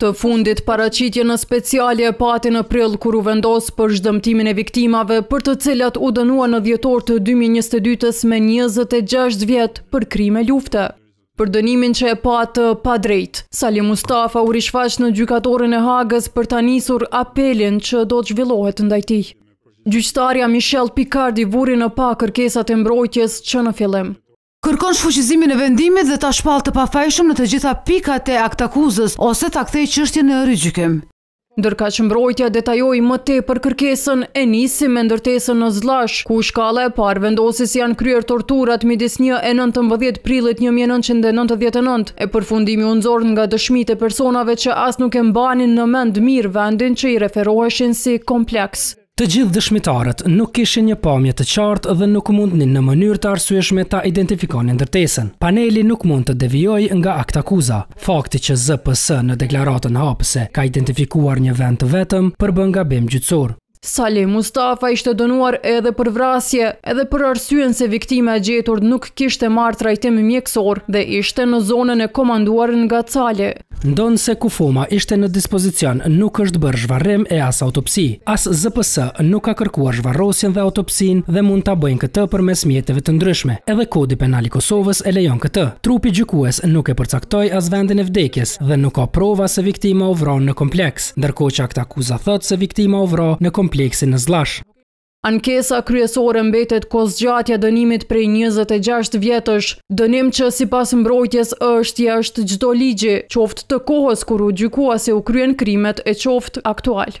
Të fundit paraqitje në Speciale e pati në prill kur u vendos për zhdëmtimin e viktimave, për të cilat u dënua në dhjetor të 2022-s me 26 vjet për krime lufte. Për dënimin që e pa të padrejtë, Salih Mustafa u rishfaq në gjykatorin e Hagës për ta nisur apelin që do të zhvillohet ndaj tij. Gjyqtarja Michèle Picard i vuri në pah kërkesat e mbrojtjes që në fillim. Kërkon shfuqizimin e vendimit dhe ta shpallë të pafajshëm në të gjitha pikat e aktakuzës ose ta kthejë çështjen në rigjykim. Ndërkaq mbrojtja detajoi më tepër kërkesën, e nisi me ndërtesën në Zllash, ku shkalla e parë vendosi se janë kryer torturat midis një e nëntëmbëdhjetë prillit një mijë e nëntëqind e nëntëdhjetë e nëntë, e përfundimi u nxor nga dëshmitë e personave që as nuk e mbanin në mend mirë vendin që i referoheshin si kompleks. Të gjithë dëshmitarët nuk kishin një pamje të qartë dhe nuk mundnin në mënyrë të arsyeshme ta identifikonin ndërtesën. Paneli nuk mund të devijojë nga aktakuza. Fakti që ZPS në deklaratën hapëse ka identifikuar një vend të vetëm, përbën gabim gjyqësor. Salih Mustafa ishte dënuar edhe për vrasje, edhe për arsyen se viktima e gjetur nuk kishte marrë trajtim mjekësor dhe ishte në zonën e komanduar nga Cali. Ndonëse kufoma ishte në dispozicion, nuk është bërë zhvarrim e as autopsi. As ZPS nuk ka kërkuar zhvarrosjen dhe autopsinë dhe mund ta bëjnë këtë përmes mjeteve të ndryshme. Edhe Kodi Penal i Kosovës e lejon këtë. Trupi gjykues nuk e përcaktoi as vendin e vdekjes dhe nuk ka prova se viktima u vra në kompleks, ndërkohë që aktakuza thotë se viktima u vra në kompleksin në Zllash. Ankesa kryesore mbetet kohëzgjatja e dënimit prej 26 vjetësh, dënim që sipas mbrojtjes është jashtë çdo ligji, qoftë të kohës kur u gjykua se u kryen krimet e qoftë aktual.